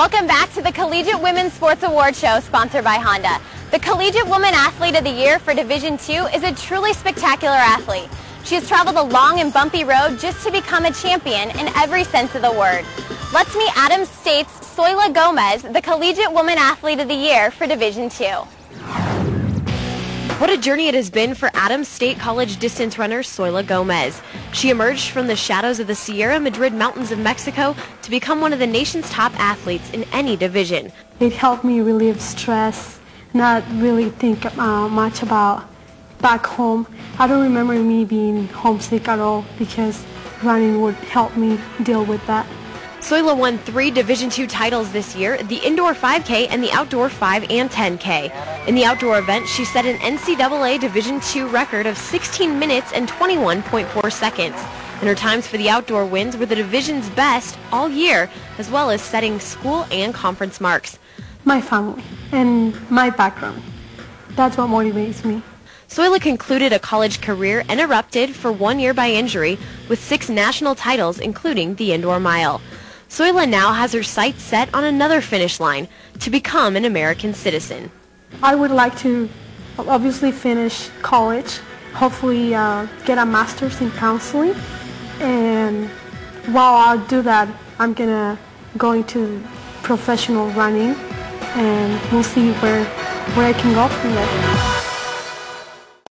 Welcome back to the Collegiate Women's Sports Award Show sponsored by Honda. The Collegiate Woman Athlete of the Year for Division II is a truly spectacular athlete. She has traveled a long and bumpy road just to become a champion in every sense of the word. Let's meet Adams State's Zoila Gomez, the Collegiate Woman Athlete of the Year for Division II. What a journey it has been for Adams State College distance runner Zoila Gomez. She emerged from the shadows of the Sierra Madre Mountains of Mexico to become one of the nation's top athletes in any division. It helped me relieve stress, not really think uh, much about back home. I don't remember me being homesick at all because running would help me deal with that. Zoila won three Division II titles this year, the indoor 5K and the outdoor 5 and 10K. In the outdoor event, she set an NCAA Division II record of 16 minutes and 21.4 seconds. And her times for the outdoor wins were the division's best all year, as well as setting school and conference marks. My family and my background. That's what motivates me. Zoila concluded a college career interrupted for one year by injury with six national titles, including the indoor mile. Zoila now has her sights set on another finish line, to become an American citizen. I would like to obviously finish college, hopefully uh, get a master's in counseling, and while I do that, I'm gonna go into professional running, and we'll see where, where I can go from there.